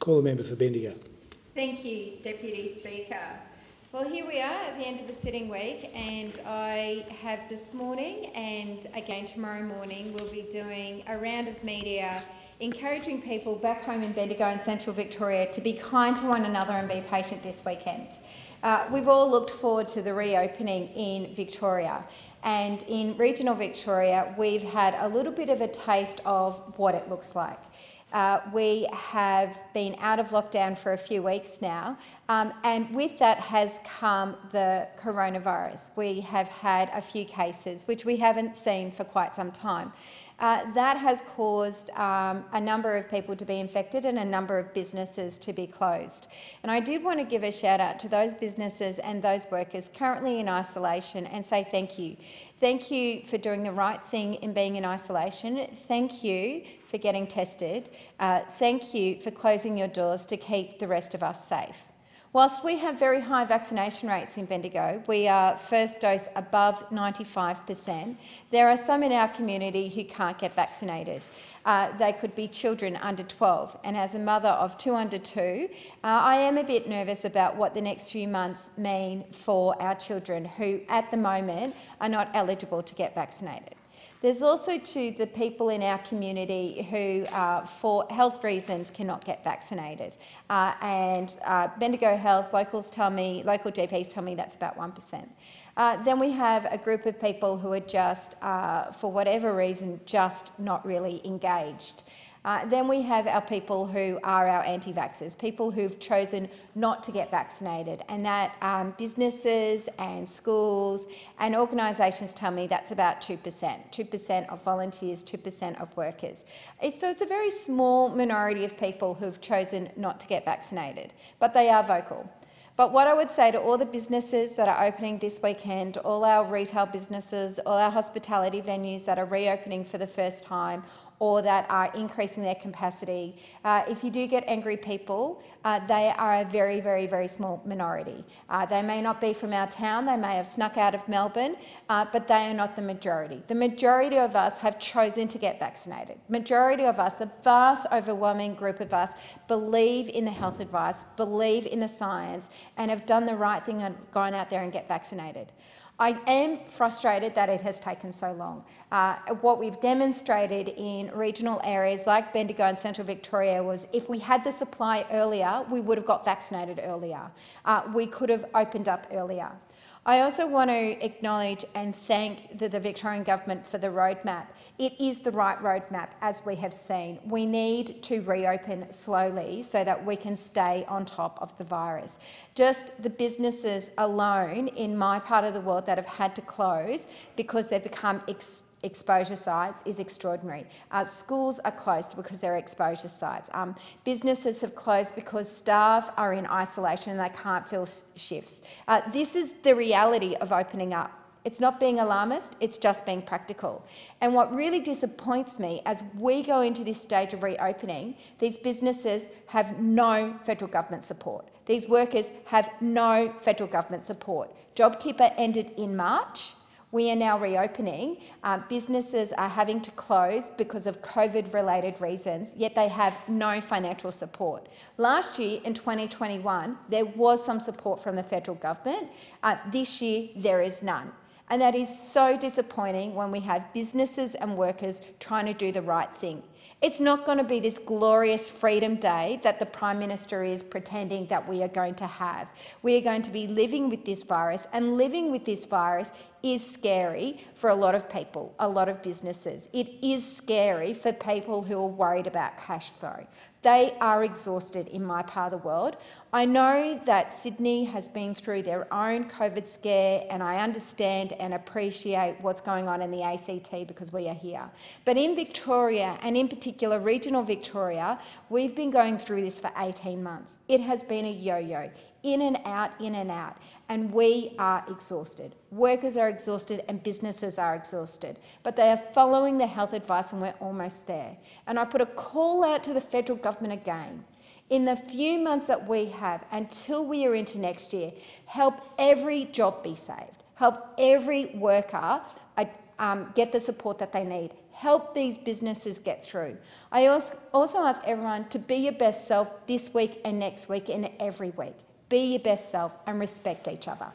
Call the member for Bendigo. Thank you, Deputy Speaker. Well, here we are at the end of the sitting week, and I have this morning and again tomorrow morning, we'll be doing a round of media encouraging people back home in Bendigo and Central Victoria to be kind to one another and be patient this weekend. Uh, we've all looked forward to the reopening in Victoria, and in regional Victoria, we've had a little bit of a taste of what it looks like. Uh, we have been out of lockdown for a few weeks now, um, and with that has come the coronavirus. We have had a few cases, which we haven't seen for quite some time. Uh, that has caused um, a number of people to be infected and a number of businesses to be closed. And I did want to give a shout out to those businesses and those workers currently in isolation and say thank you. Thank you for doing the right thing in being in isolation. Thank you for getting tested. Uh, thank you for closing your doors to keep the rest of us safe. Whilst we have very high vaccination rates in Bendigo, we are first dose above 95%, there are some in our community who can't get vaccinated. Uh, they could be children under 12. And as a mother of two under two, uh, I am a bit nervous about what the next few months mean for our children who, at the moment, are not eligible to get vaccinated. There's also to the people in our community who, uh, for health reasons, cannot get vaccinated. Uh, and uh, Bendigo Health, locals tell me, local GPs tell me that's about 1%. Uh, then we have a group of people who are just, uh, for whatever reason, just not really engaged. Uh, then we have our people who are our anti-vaxxers, people who've chosen not to get vaccinated, and that um, businesses and schools and organisations tell me that's about 2%, 2% of volunteers, 2% of workers. So it's a very small minority of people who've chosen not to get vaccinated, but they are vocal. But what I would say to all the businesses that are opening this weekend, all our retail businesses, all our hospitality venues that are reopening for the first time, or that are increasing their capacity. Uh, if you do get angry people, uh, they are a very, very, very small minority. Uh, they may not be from our town, they may have snuck out of Melbourne, uh, but they are not the majority. The majority of us have chosen to get vaccinated. Majority of us, the vast overwhelming group of us, believe in the health advice, believe in the science, and have done the right thing and gone out there and get vaccinated. I am frustrated that it has taken so long. Uh, what we've demonstrated in regional areas like Bendigo and Central Victoria was if we had the supply earlier, we would have got vaccinated earlier. Uh, we could have opened up earlier. I also want to acknowledge and thank the, the, Victorian Government for the roadmap. It is the right roadmap, as we have seen. We need to reopen slowly so that we can stay on top of the virus. Just the businesses alone in my part of the world that have had to close because they've become exposure sites is extraordinary. Uh, schools are closed because they're exposure sites. Um, businesses have closed because staff are in isolation and they can't fill shifts. Uh, this is the reality of opening up. It's not being alarmist, it's just being practical. And what really disappoints me as we go into this stage of reopening, these businesses have no federal government support. These workers have no federal government support. JobKeeper ended in March. We are now reopening. Uh, businesses are having to close because of COVID related reasons, yet they have no financial support. Last year, in 2021, there was some support from the federal government. Uh, this year, there is none. And that is so disappointing when we have businesses and workers trying to do the right thing. It's not going to be this glorious Freedom Day that the Prime Minister is pretending that we are going to have. We are going to be living with this virus, and living with this virus is scary for a lot of people, a lot of businesses. It is scary for people who are worried about cash flow. They are exhausted in my part of the world. I know that Sydney has been through their own COVID scare, and I understand and appreciate what's going on in the ACT because we are here. But in Victoria, and in particular regional Victoria, we've been going through this for 18 months. It has been a yo yo, in and out, in and out and we are exhausted. Workers are exhausted and businesses are exhausted, but they are following the health advice and we're almost there. And I put a call out to the federal government again. In the few months that we have until we are into next year, help every job be saved. Help every worker uh, um, get the support that they need. Help these businesses get through. I also ask everyone to be your best self this week and next week and every week. Be your best self and respect each other.